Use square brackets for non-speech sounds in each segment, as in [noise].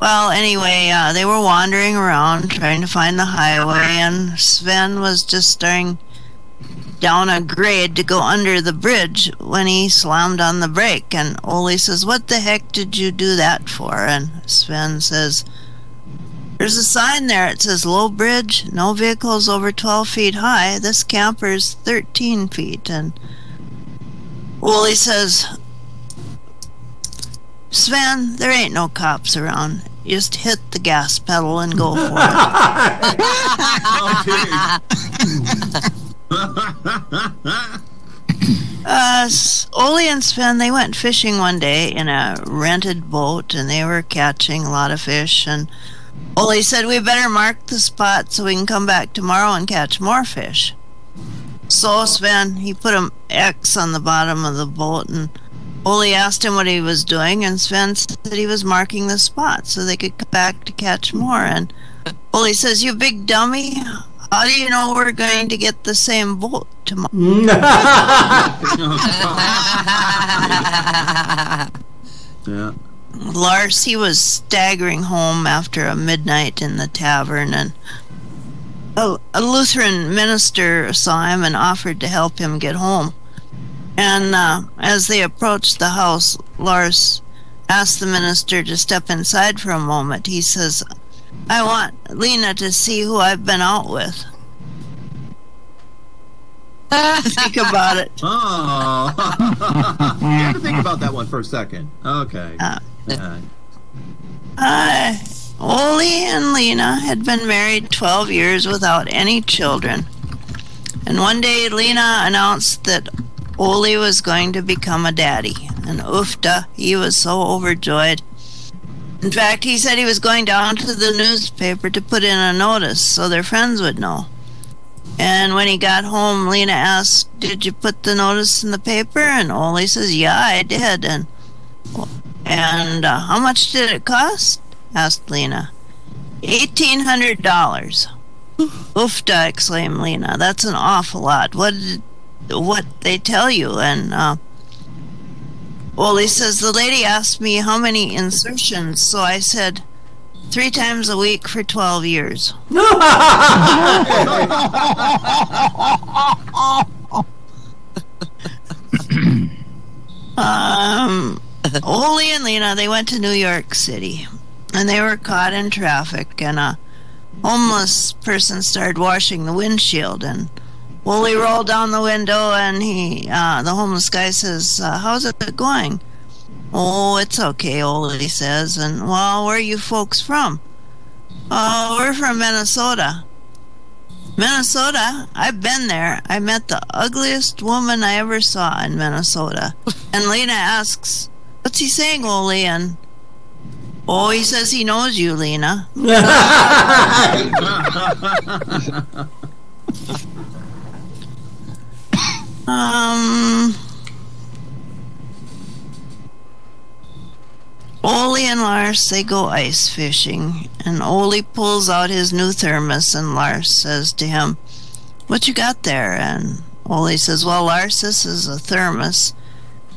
Well, anyway, uh, they were wandering around trying to find the highway, and Sven was just starting down a grade to go under the bridge when he slammed on the brake. And Ole says, What the heck did you do that for? And Sven says, There's a sign there. It says low bridge, no vehicles over 12 feet high. This camper's 13 feet. And Ole says, Sven, there ain't no cops around. Just hit the gas pedal and go for it. uh, Ole and Sven, they went fishing one day in a rented boat and they were catching a lot of fish. And Ole said, We better mark the spot so we can come back tomorrow and catch more fish. So Sven, he put an X on the bottom of the boat and Ole asked him what he was doing, and Sven said he was marking the spot so they could come back to catch more. And Ole says, You big dummy, how do you know we're going to get the same boat tomorrow? [laughs] yeah. Lars, he was staggering home after a midnight in the tavern, and a, a Lutheran minister saw him and offered to help him get home. And uh, as they approached the house, Lars asked the minister to step inside for a moment. He says, I want Lena to see who I've been out with. [laughs] think about it. [laughs] Oh. [laughs] you have to think about that one for a second. Okay. Uh, uh, uh, Ole and Lena had been married 12 years without any children. And one day Lena announced that Ole was going to become a daddy, and oofta, he was so overjoyed. In fact, he said he was going down to the newspaper to put in a notice so their friends would know. And when he got home, Lena asked, Did you put the notice in the paper? And Ole says, Yeah, I did. And, and uh, how much did it cost? asked Lena. $1,800. Oofta, exclaimed Lena. That's an awful lot. What did what they tell you. And uh, well, he says the lady asked me how many insertions, so I said three times a week for 12 years. [laughs] um, Ole and Lena, they went to New York City and they were caught in traffic and a homeless person started washing the windshield and well, he rolled down the window and he, uh, the homeless guy says, uh, how's it going? Oh, it's okay, Ole says. And, well, where are you folks from? Oh, we're from Minnesota. Minnesota? I've been there. I met the ugliest woman I ever saw in Minnesota. [laughs] and Lena asks, what's he saying, Ole? And, oh, he says he knows you, Lena. [laughs] [laughs] Um. Ole and Lars, they go ice fishing, and Ole pulls out his new thermos, and Lars says to him, What you got there? And Ole says, Well, Lars, this is a thermos.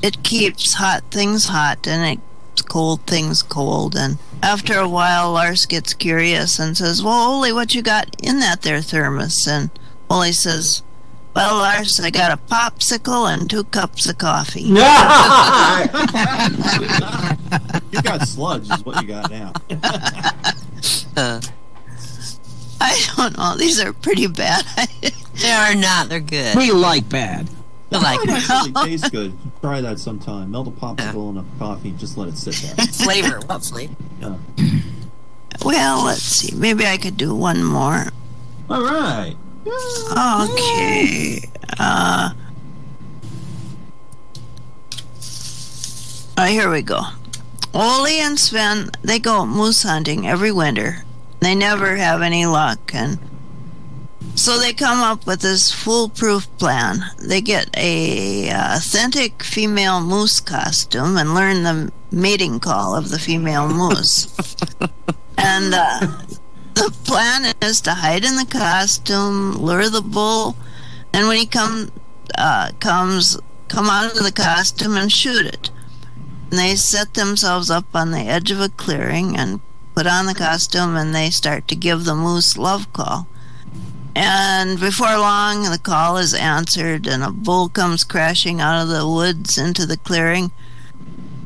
It keeps hot things hot, and it cold things cold. And after a while, Lars gets curious and says, Well, Ole, what you got in that there thermos? And Ole says, well, Lars, I got a popsicle and two cups of coffee. [laughs] you got sludge, is what you got now. uh, [laughs] I don't know. These are pretty bad. [laughs] they are not. They're good. We like bad. We like it. actually tastes good. Try that sometime. Melt a popsicle in a coffee. Just let it sit there. flavor. What flavor? Yeah. Well, let's see. Maybe I could do one more. All right. Okay. Uh, oh, here we go. Ole and Sven, they go moose hunting every winter. They never have any luck, and so they come up with this foolproof plan. They get a uh, authentic female moose costume and learn the mating call of the female moose. [laughs] and uh, the plan is to hide in the costume, lure the bull, and when he come uh, comes, come out of the costume and shoot it. And they set themselves up on the edge of a clearing and put put on the costume and they start to give the moose love call. And before long, the call is answered, and a bull comes crashing out of the woods into the clearing.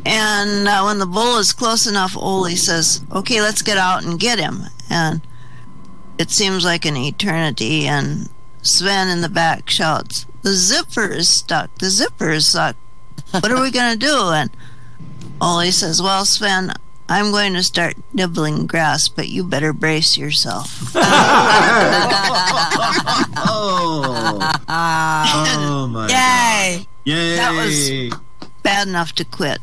And uh, when the bull is close enough, Ole says, Okay, let's get out and get him. And it seems like an eternity, and Sven in the back shouts, The zipper is stuck, the zipper is stuck. What are we going to do? And Ole says, Well, Sven, I'm going to start nibbling grass, but you better brace yourself. [laughs] [laughs] Oh, oh my Yay! god. Yay. That was- Bad enough to quit.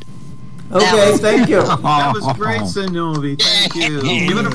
Okay, thank you. That was great, [laughs] Synnove. Thank you. [laughs] Give it a